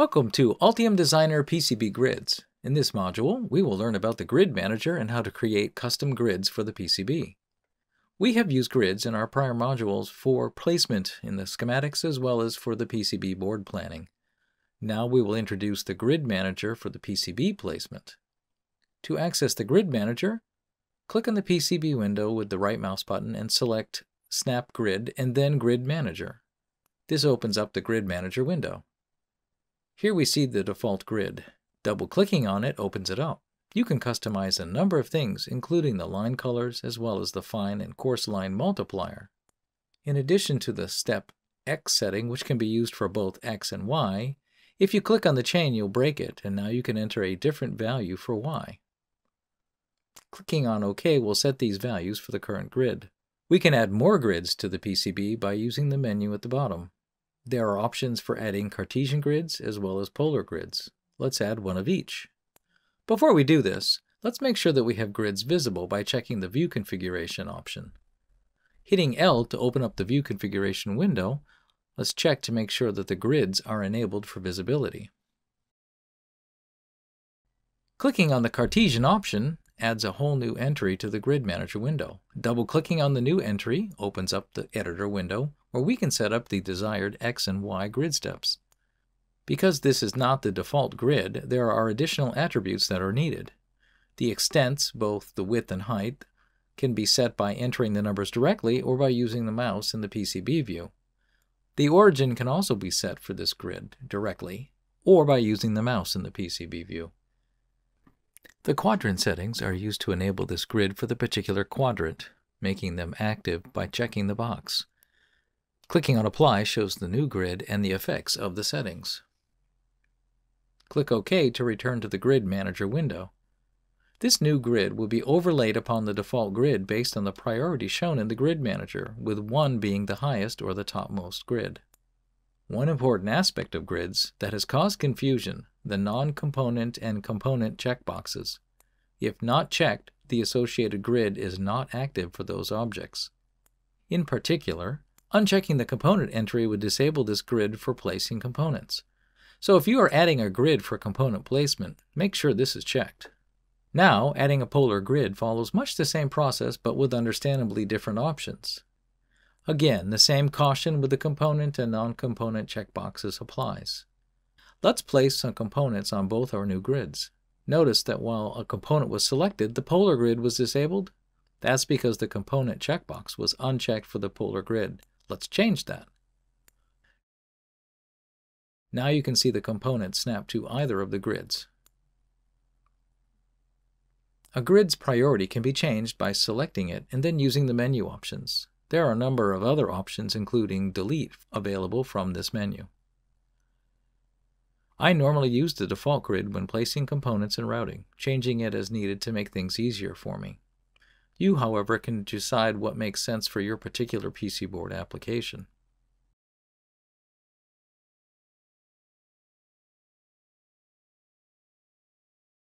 Welcome to Altium Designer PCB Grids. In this module, we will learn about the Grid Manager and how to create custom grids for the PCB. We have used grids in our prior modules for placement in the schematics as well as for the PCB board planning. Now we will introduce the Grid Manager for the PCB placement. To access the Grid Manager, click on the PCB window with the right mouse button and select Snap Grid and then Grid Manager. This opens up the Grid Manager window. Here we see the default grid. Double-clicking on it opens it up. You can customize a number of things, including the line colors as well as the fine and coarse line multiplier. In addition to the step X setting, which can be used for both X and Y, if you click on the chain, you'll break it, and now you can enter a different value for Y. Clicking on OK will set these values for the current grid. We can add more grids to the PCB by using the menu at the bottom. There are options for adding Cartesian grids as well as polar grids. Let's add one of each. Before we do this, let's make sure that we have grids visible by checking the View Configuration option. Hitting L to open up the View Configuration window, let's check to make sure that the grids are enabled for visibility. Clicking on the Cartesian option adds a whole new entry to the Grid Manager window. Double-clicking on the new entry opens up the editor window where we can set up the desired X and Y grid steps. Because this is not the default grid, there are additional attributes that are needed. The extents, both the width and height, can be set by entering the numbers directly or by using the mouse in the PCB view. The origin can also be set for this grid directly or by using the mouse in the PCB view. The quadrant settings are used to enable this grid for the particular quadrant, making them active by checking the box. Clicking on Apply shows the new grid and the effects of the settings. Click OK to return to the Grid Manager window. This new grid will be overlaid upon the default grid based on the priority shown in the Grid Manager, with 1 being the highest or the topmost grid. One important aspect of grids that has caused confusion the non-component and component checkboxes. If not checked, the associated grid is not active for those objects. In particular, unchecking the component entry would disable this grid for placing components. So if you are adding a grid for component placement, make sure this is checked. Now, adding a polar grid follows much the same process but with understandably different options. Again, the same caution with the component and non-component checkboxes applies. Let's place some components on both our new grids. Notice that while a component was selected, the polar grid was disabled. That's because the component checkbox was unchecked for the polar grid. Let's change that. Now you can see the component snap to either of the grids. A grid's priority can be changed by selecting it and then using the menu options. There are a number of other options including delete available from this menu. I normally use the default grid when placing components and routing, changing it as needed to make things easier for me. You, however, can decide what makes sense for your particular PC board application.